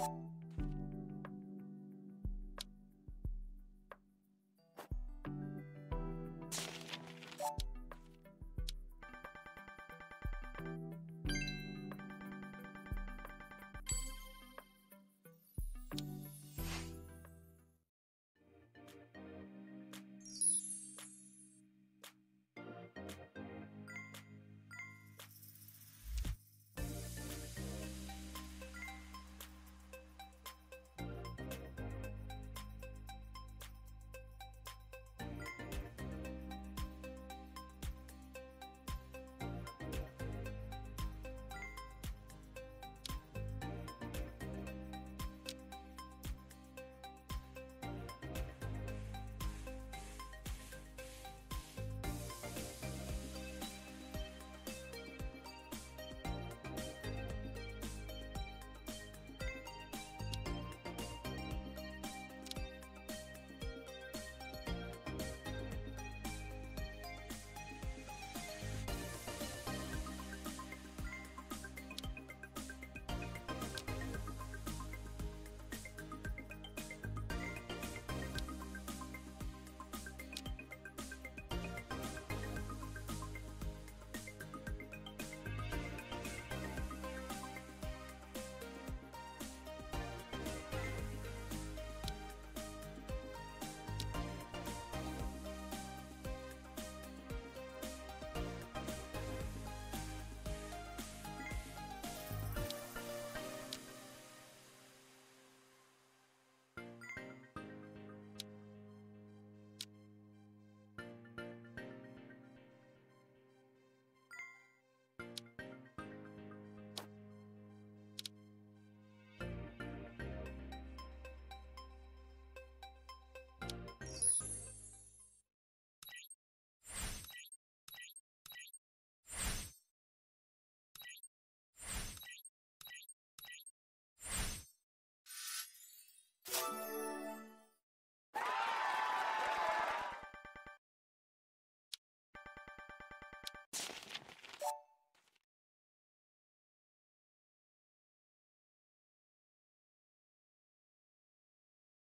you